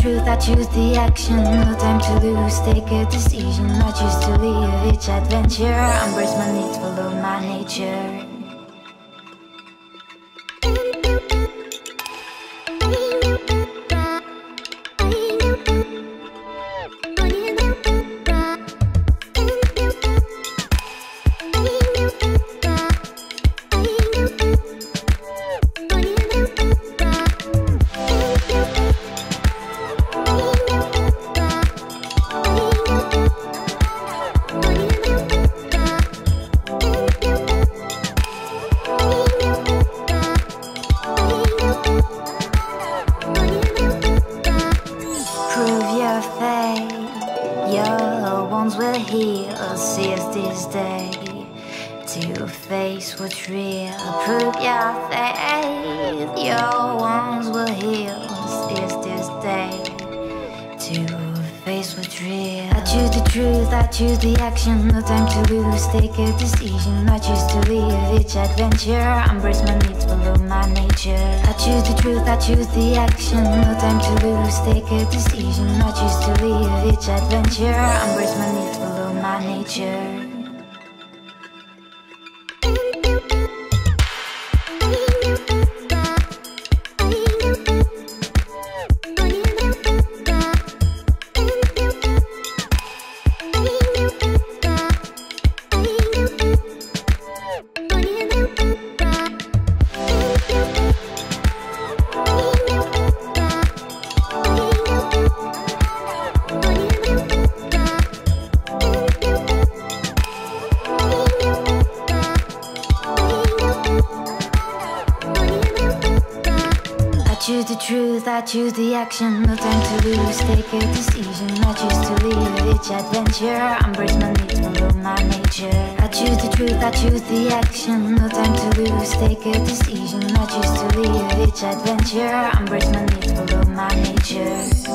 truth, I choose the action. No time to lose, take a decision. I choose to live each adventure. Embrace my needs, follow my nature. The action. No time to lose, take a decision. I choose to live each adventure. Embrace my needs, follow my nature. I choose the truth, I choose the action. No time to lose, take a decision. I choose to live each adventure. Embrace my needs, follow my nature. Choose the truth, I choose the action. No time to lose, take a decision. I choose to live each adventure. Embrace my needs, follow my nature. I choose the truth, I choose the action. No time to lose, take a decision. I choose to live each adventure. Embrace my needs, follow my nature.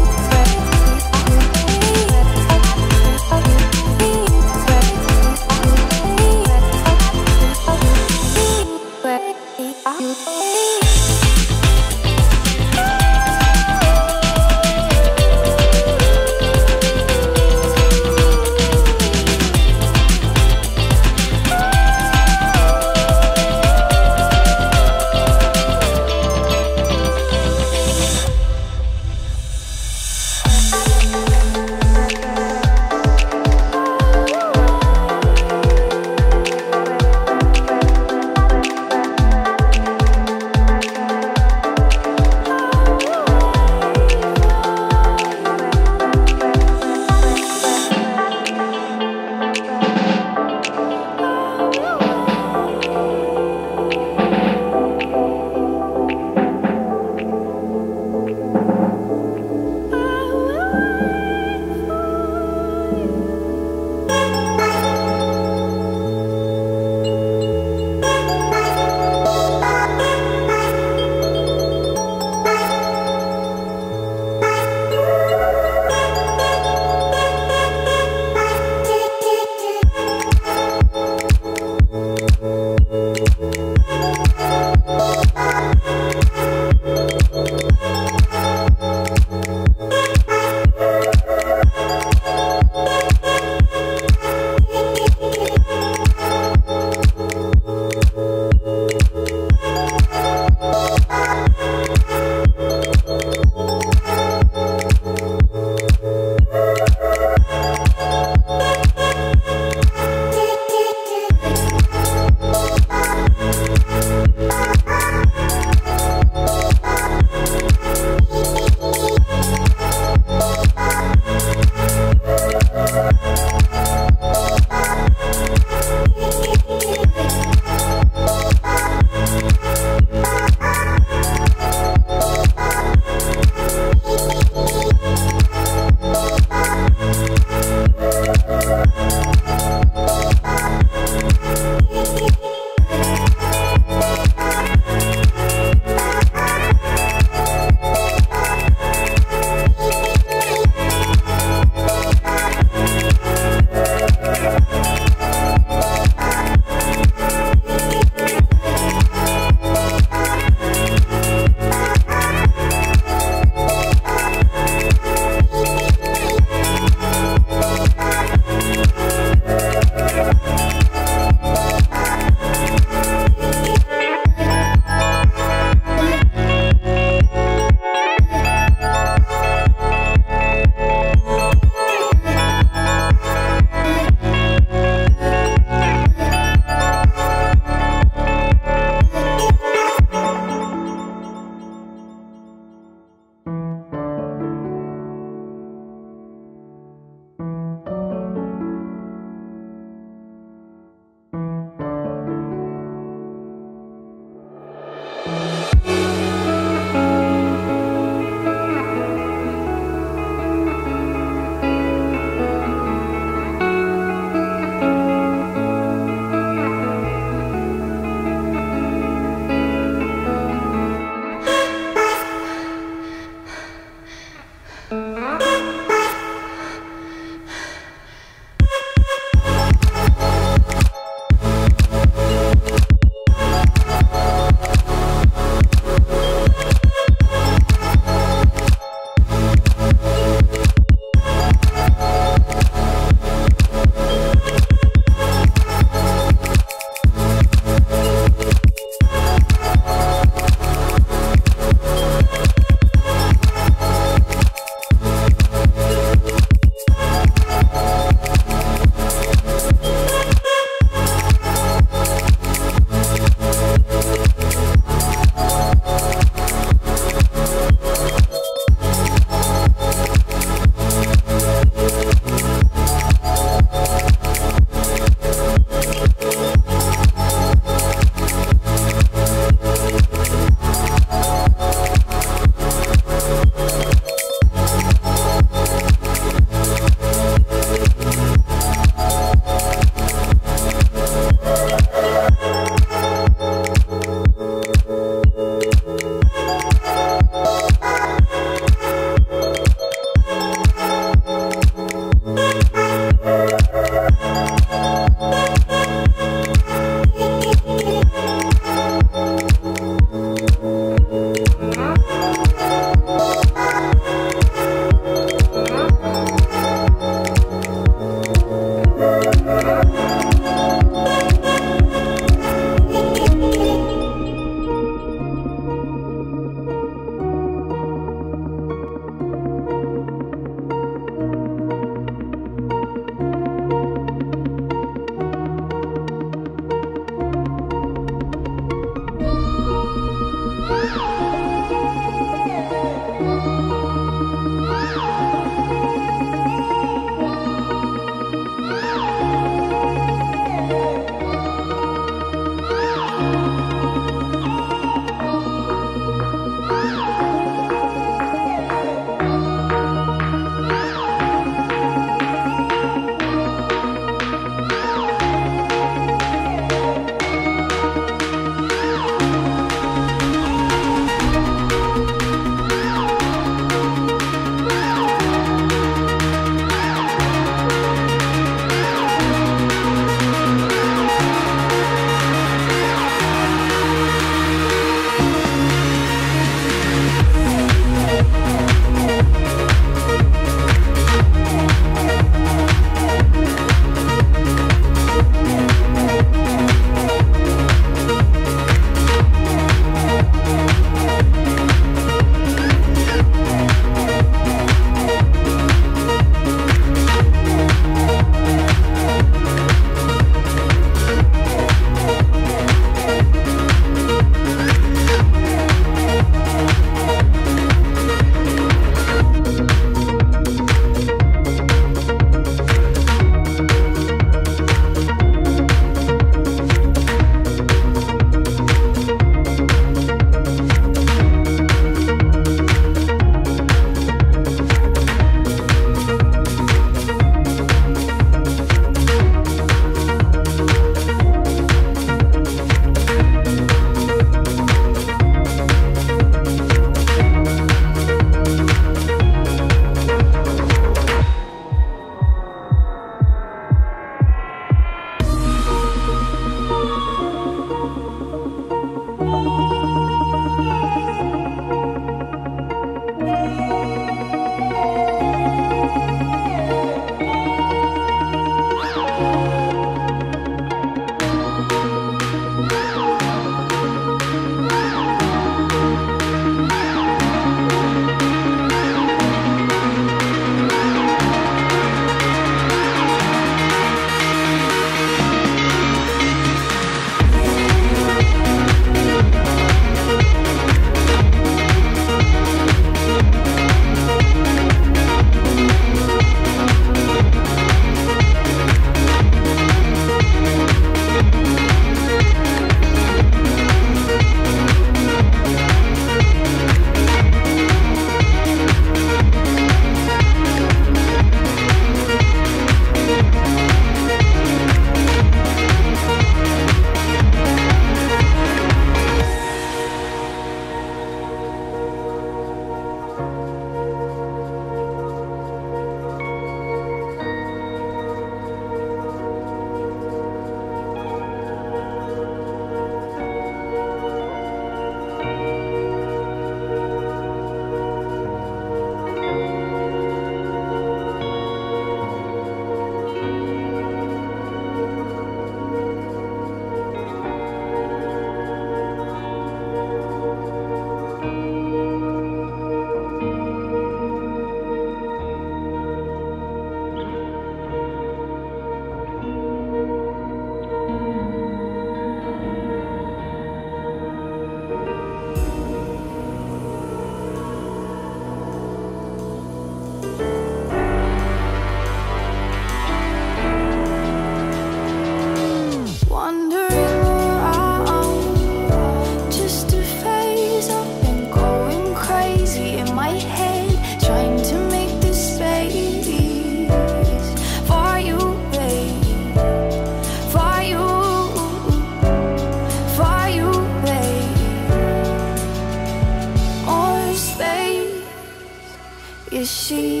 she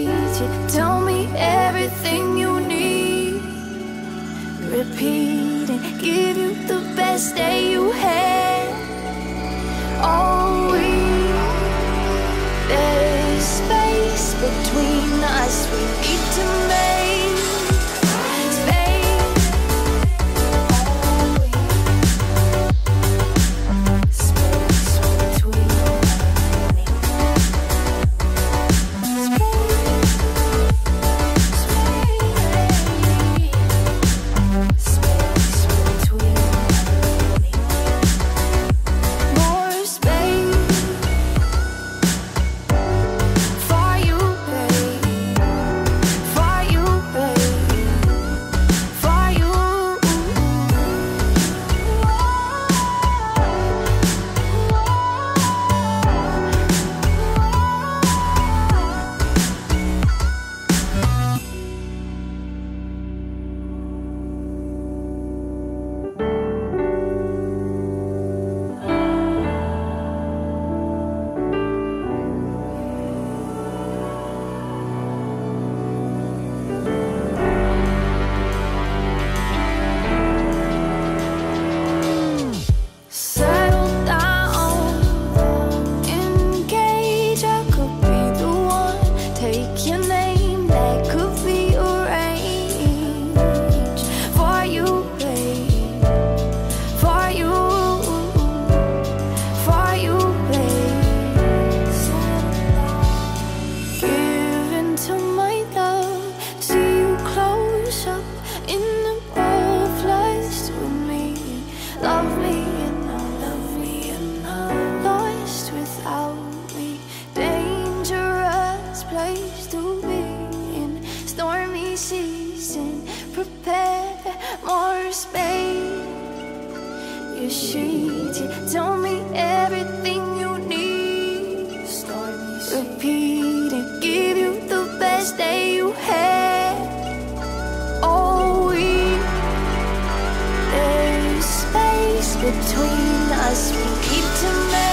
between us. We keep to make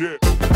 Yeah.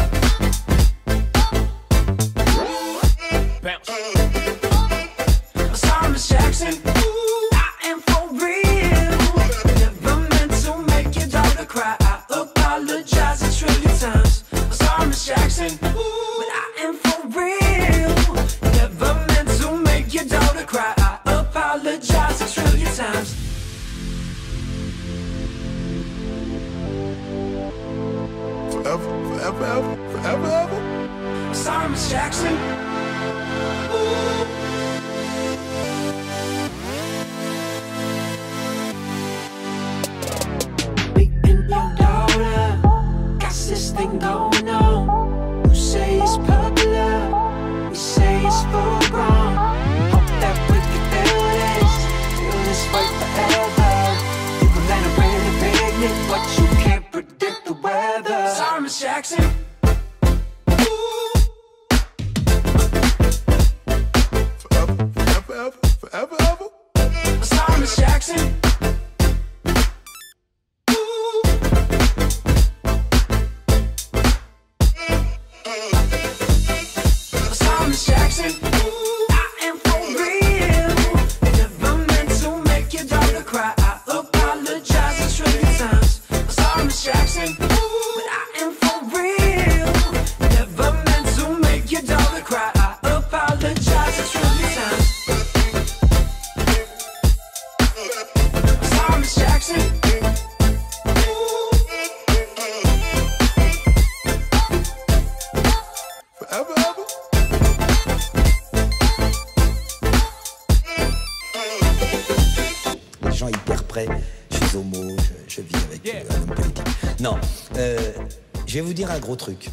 gros truc.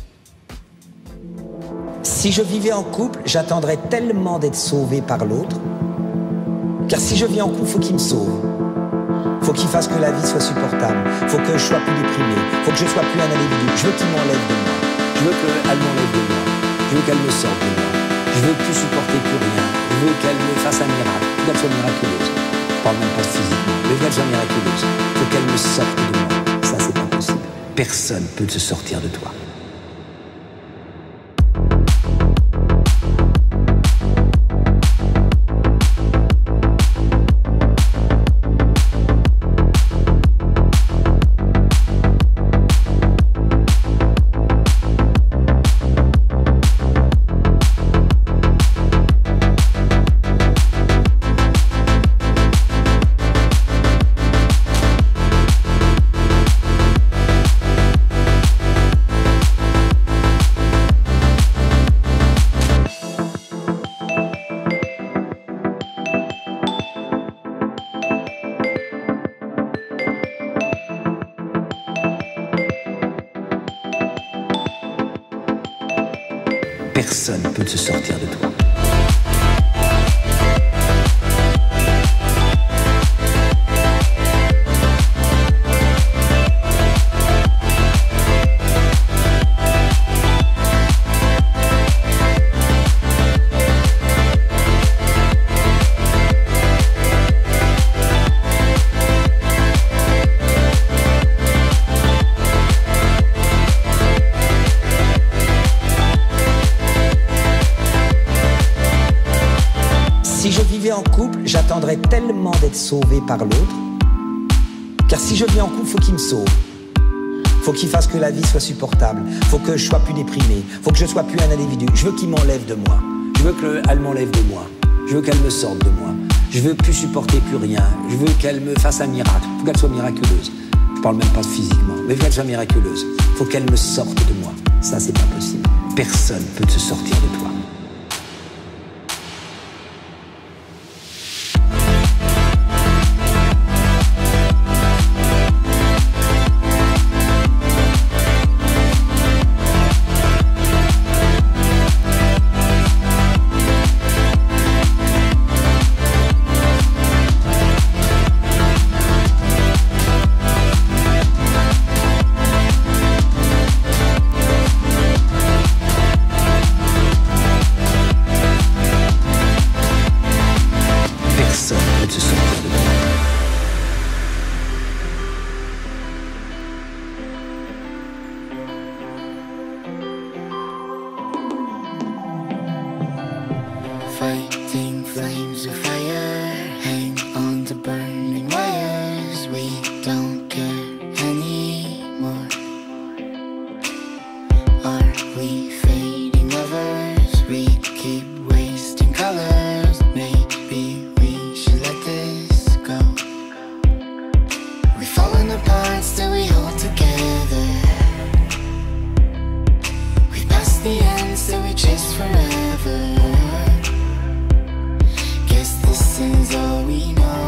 Si je vivais en couple, j'attendrais tellement d'être sauvé par l'autre. Car si je vis en couple, faut qu'il me sauve. Faut qu'il fasse que la vie soit supportable. Faut que je sois plus déprimé. Faut que je sois plus un individu. Je veux qu'il m'enlève de moi. Je veux qu'elle m'enlève de moi. Je veux qu'elle me sorte de moi. Je veux plus supporter plus rien. Je veux qu'elle me fasse un miracle. Je veux qu'elle soit miraculeuse. Je parle même pas physiquement. Qu'elle soit miraculeuse. Faut qu'elle me sorte de moi. Ça, c'est pas possible. Personne peut se sortir de toi. sauvé par l'autre. Car si je viens en couple, faut qu'il me sauve. Faut qu'il fasse que la vie soit supportable. Faut que je sois plus déprimé. Faut que je sois plus un individu. Je veux qu'il m'enlève de moi. Je veux qu'elle m'enlève de moi. Je veux qu'elle me sorte de moi. Je veux plus supporter plus rien. Je veux qu'elle me fasse un miracle. Faut qu'elle soit miraculeuse. Je parle même pas physiquement, mais faut qu'elle soit miraculeuse. Faut qu'elle me sorte de moi. Ça, c'est pas possible. Personne peut se sortir de toi. the answer we chase forever. Guess this is all we know.